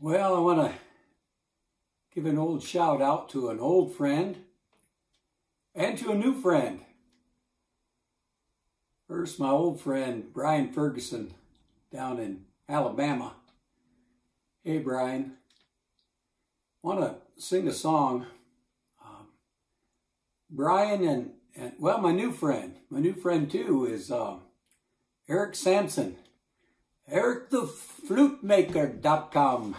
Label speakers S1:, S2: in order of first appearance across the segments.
S1: Well, I want to give an old shout out to an old friend and to a new friend. First, my old friend Brian Ferguson down in Alabama. Hey, Brian. Want to sing a song. Um, Brian and, and, well, my new friend, my new friend too is um, Eric Sampson. EricTheFluteMaker.com.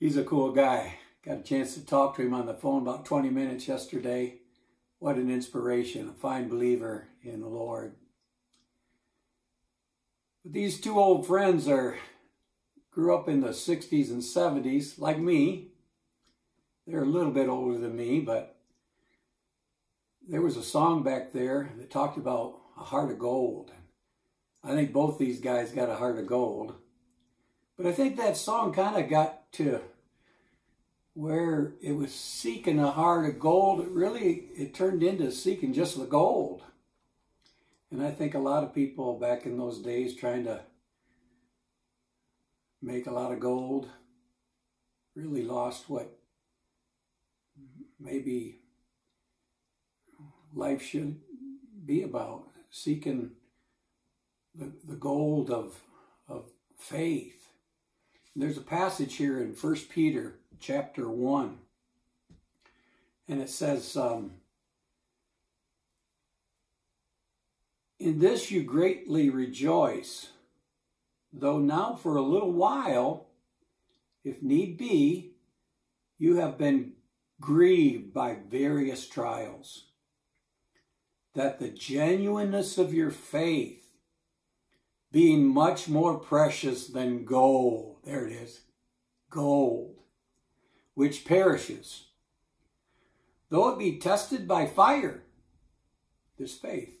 S1: He's a cool guy. Got a chance to talk to him on the phone about 20 minutes yesterday. What an inspiration, a fine believer in the Lord. These two old friends are grew up in the 60s and 70s, like me. They're a little bit older than me, but there was a song back there that talked about a heart of gold. I think both these guys got a heart of gold. But I think that song kind of got to where it was seeking a heart of gold. It really, it turned into seeking just the gold. And I think a lot of people back in those days trying to make a lot of gold really lost what maybe life should be about, seeking the, the gold of, of faith. And there's a passage here in First Peter chapter 1, and it says, um, In this you greatly rejoice, though now for a little while, if need be, you have been grieved by various trials, that the genuineness of your faith, being much more precious than gold, there it is, gold, which perishes, though it be tested by fire, this faith,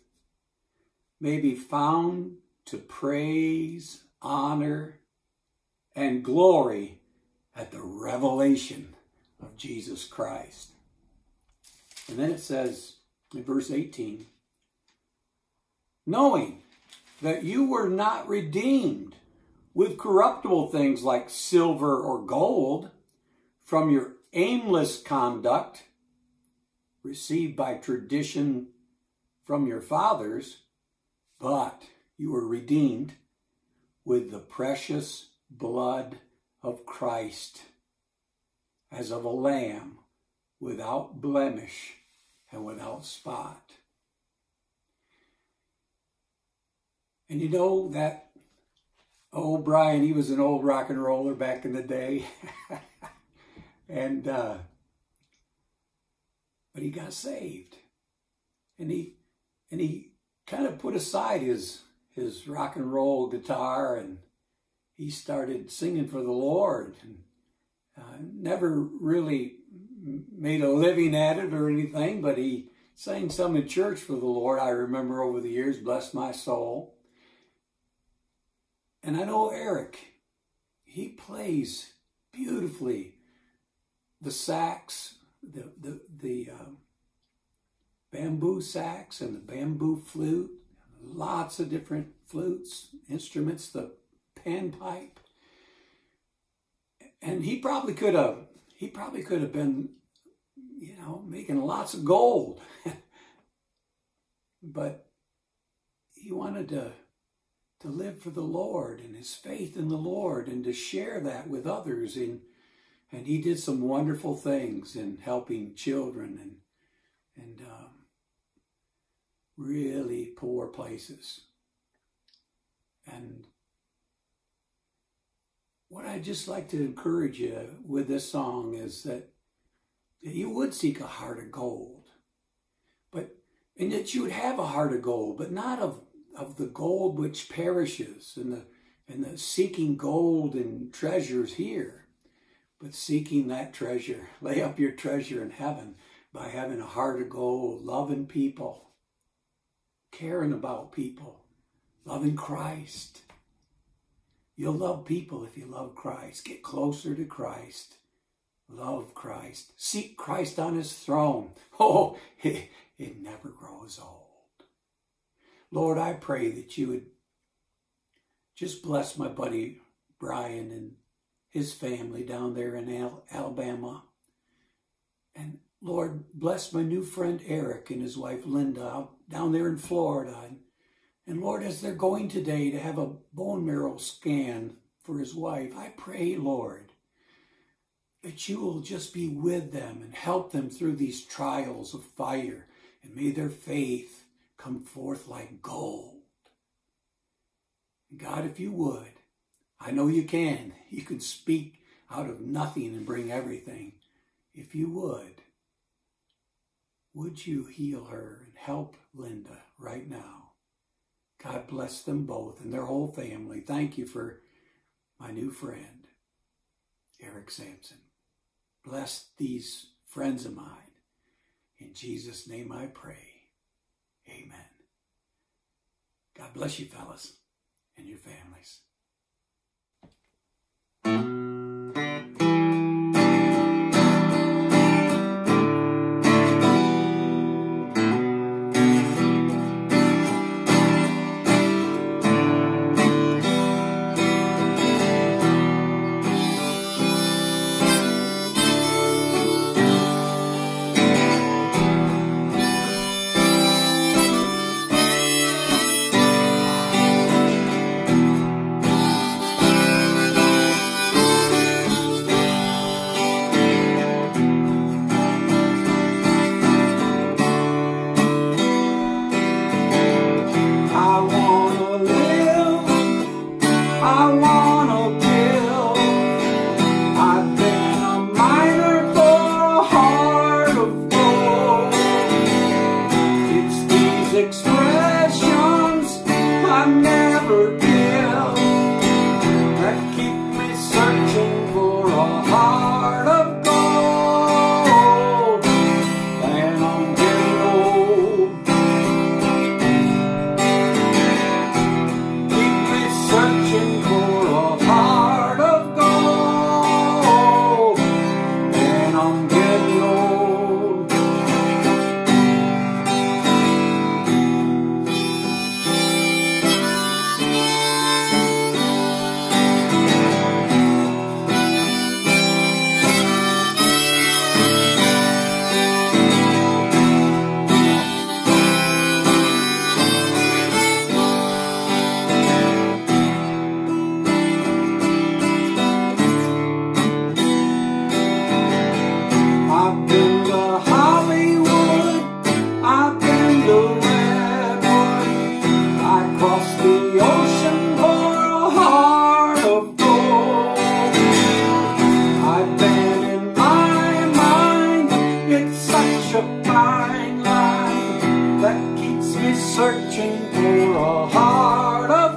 S1: may be found to praise, honor, and glory at the revelation of Jesus Christ. And then it says in verse 18, knowing that you were not redeemed with corruptible things like silver or gold from your aimless conduct received by tradition from your fathers, but you were redeemed with the precious blood of Christ as of a lamb without blemish and without spot. And you know that old Brian, he was an old rock and roller back in the day. and, uh, but he got saved. And he, and he kind of put aside his, his rock and roll guitar and he started singing for the Lord. And uh, never really made a living at it or anything, but he sang some in church for the Lord. I remember over the years, bless my soul. And I know Eric, he plays beautifully the sax, the, the, the uh, bamboo sax and the bamboo flute, lots of different flutes, instruments, the panpipe. And he probably could have, he probably could have been, you know, making lots of gold. but he wanted to to live for the Lord and his faith in the Lord and to share that with others. And, and he did some wonderful things in helping children and, and um, really poor places. And what I'd just like to encourage you with this song is that, that you would seek a heart of gold, but and that you would have a heart of gold, but not of of the gold which perishes and the and the seeking gold and treasures here, but seeking that treasure. Lay up your treasure in heaven by having a heart of gold, loving people, caring about people, loving Christ. You'll love people if you love Christ. Get closer to Christ. Love Christ. Seek Christ on his throne. Oh, it, it never grows old. Lord, I pray that you would just bless my buddy Brian and his family down there in Al- Alabama. And Lord, bless my new friend Eric and his wife Linda down there in Florida. And Lord, as they're going today to have a bone marrow scan for his wife, I pray, Lord, that you will just be with them and help them through these trials of fire. And may their faith come forth like gold. God, if you would, I know you can. You can speak out of nothing and bring everything. If you would, would you heal her and help Linda right now? God bless them both and their whole family. Thank you for my new friend, Eric Sampson. Bless these friends of mine. In Jesus' name I pray. Amen. God bless you, fellas, and your families. These fine line that keeps me searching for a heart of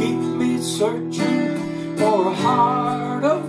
S1: Keep me searching for a heart of.